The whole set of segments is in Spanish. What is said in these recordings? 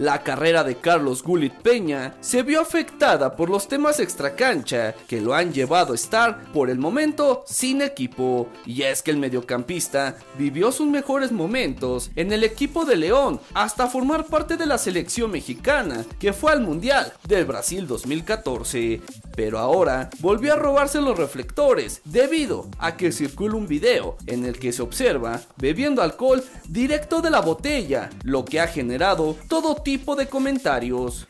La carrera de Carlos Gulit Peña se vio afectada por los temas extracancha que lo han llevado a estar por el momento sin equipo. Y es que el mediocampista vivió sus mejores momentos en el equipo de León hasta formar parte de la selección mexicana que fue al Mundial del Brasil 2014. Pero ahora volvió a robarse los reflectores debido a que circula un video en el que se observa bebiendo alcohol directo de la botella, lo que ha generado todo tipo de comentarios.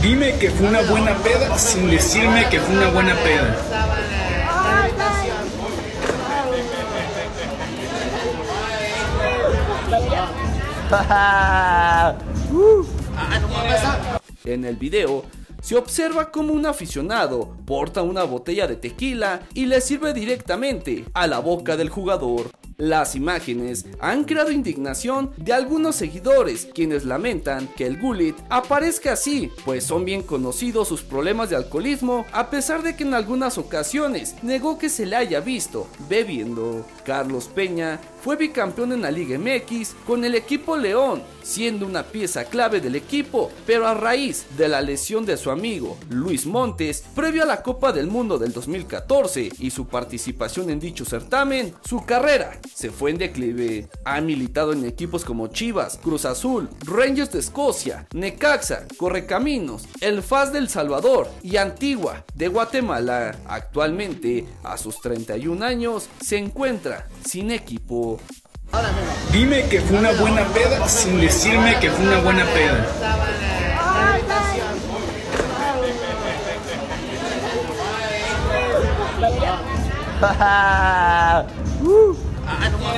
Dime que fue una buena peda sin decirme que fue una buena peda. En el video se observa como un aficionado porta una botella de tequila y le sirve directamente a la boca del jugador. Las imágenes han creado indignación de algunos seguidores, quienes lamentan que el Gullit aparezca así, pues son bien conocidos sus problemas de alcoholismo, a pesar de que en algunas ocasiones negó que se le haya visto bebiendo. Carlos Peña fue bicampeón en la Liga MX con el equipo León, siendo una pieza clave del equipo, pero a raíz de la lesión de su amigo Luis Montes, previo a la Copa del Mundo del 2014 y su participación en dicho certamen, su carrera se fue en declive. Ha militado en equipos como Chivas, Cruz Azul, Rangers de Escocia, Necaxa, Correcaminos, El Faz del Salvador y Antigua de Guatemala. Actualmente, a sus 31 años, se encuentra sin equipo. Dime que fue una buena peda sin decirme que fue una buena peda. I, don't know.